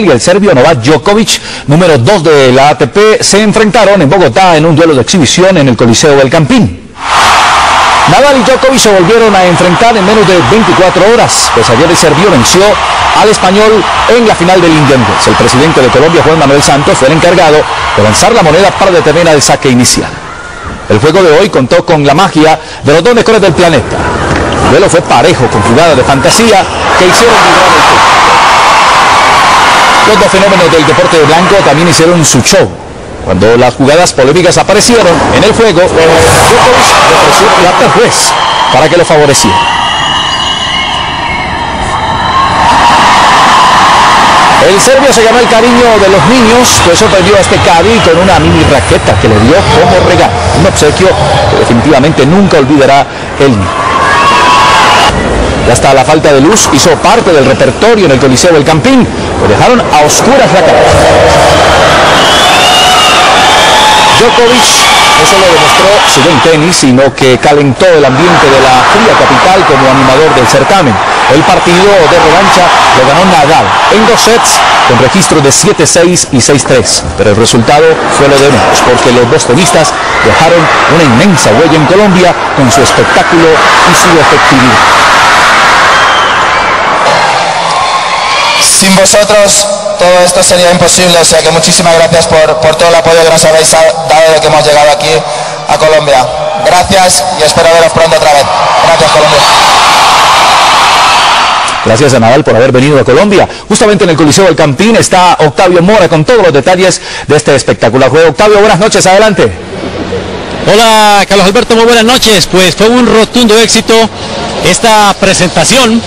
y el serbio Novak Djokovic, número 2 de la ATP, se enfrentaron en Bogotá en un duelo de exhibición en el Coliseo del Campín. Nadal y Djokovic se volvieron a enfrentar en menos de 24 horas, pues ayer el serbio venció al español en la final del Wells. El presidente de Colombia, Juan Manuel Santos, fue el encargado de lanzar la moneda para determinar el saque inicial. El juego de hoy contó con la magia de los dos mejores del planeta. El duelo fue parejo, con jugadas de fantasía que hicieron vibrar el. Los dos fenómenos del deporte de blanco también hicieron su show. Cuando las jugadas polémicas aparecieron en el juego, juez para que lo favoreciera. El serbio se ganó el cariño de los niños, pues sorprendió a este Cadi con una mini raqueta que le dio como regalo. Un obsequio que definitivamente nunca olvidará el niño. Y hasta la falta de luz hizo parte del repertorio en el Coliseo del Campín, pues dejaron a oscuras la cara. Djokovic no solo demostró su buen tenis, sino que calentó el ambiente de la fría capital como animador del certamen. El partido de revancha lo ganó Nadal en dos sets con registro de 7-6 y 6-3. Pero el resultado fue lo de menos, porque los dos tenistas dejaron una inmensa huella en Colombia con su espectáculo y su efectividad. Sin vosotros todo esto sería imposible, o sea que muchísimas gracias por, por todo el apoyo que nos habéis dado de que hemos llegado aquí a Colombia. Gracias y espero veros pronto otra vez. Gracias Colombia. Gracias a Nadal por haber venido a Colombia. Justamente en el Coliseo del Campín está Octavio Mora con todos los detalles de este espectacular juego. Octavio, buenas noches, adelante. Hola Carlos Alberto, muy buenas noches. Pues fue un rotundo éxito esta presentación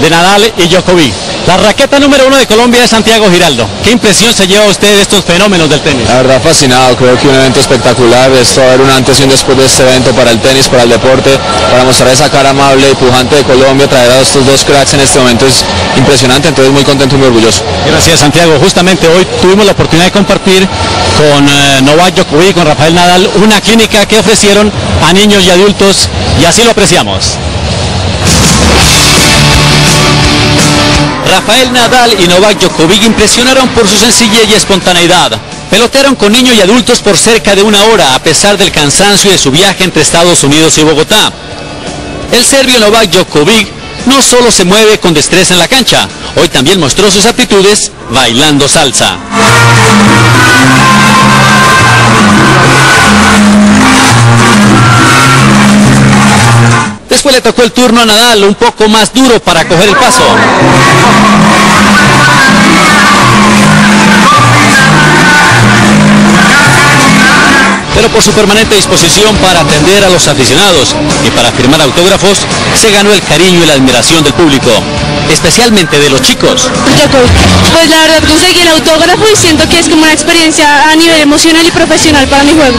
de Nadal y Djokovic. La raqueta número uno de Colombia es Santiago Giraldo. ¿Qué impresión se lleva usted de estos fenómenos del tenis? La verdad fascinado, creo que un evento espectacular, esto va a haber un antes y un después de este evento para el tenis, para el deporte, para mostrar esa cara amable y pujante de Colombia, traer a estos dos cracks en este momento es impresionante, entonces muy contento y muy orgulloso. Gracias Santiago, justamente hoy tuvimos la oportunidad de compartir con eh, Novak Djokovic y con Rafael Nadal una clínica que ofrecieron a niños y adultos y así lo apreciamos. Rafael Nadal y Novak Djokovic impresionaron por su sencillez y espontaneidad. Pelotearon con niños y adultos por cerca de una hora a pesar del cansancio de su viaje entre Estados Unidos y Bogotá. El serbio Novak Djokovic no solo se mueve con destreza en la cancha, hoy también mostró sus aptitudes bailando salsa. Después le tocó el turno a Nadal, un poco más duro para coger el paso. Pero por su permanente disposición para atender a los aficionados y para firmar autógrafos, se ganó el cariño y la admiración del público, especialmente de los chicos. Pues la verdad conseguí el autógrafo y siento que es como una experiencia a nivel emocional y profesional para mi juego.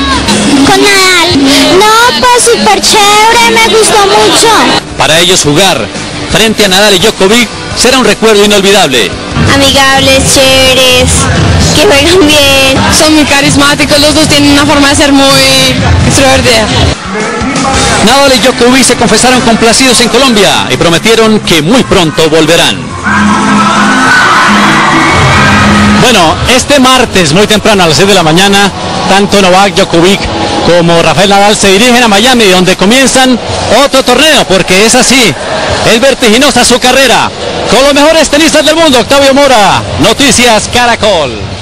Con Nadal. No, pues súper chévere, me gustó mucho. Para ellos jugar frente a Nadal y Djokovic será un recuerdo inolvidable. Amigables, chéveres, que juegan bien. Son muy carismáticos, los dos tienen una forma de ser muy extrovertida. Nadal y Djokovic se confesaron complacidos en Colombia y prometieron que muy pronto volverán. Bueno, este martes, muy temprano a las 6 de la mañana, tanto Novak Djokovic como Rafael Nadal se dirigen a Miami, donde comienzan otro torneo, porque es así, es vertiginosa su carrera. Con los mejores tenistas del mundo, Octavio Mora, Noticias Caracol.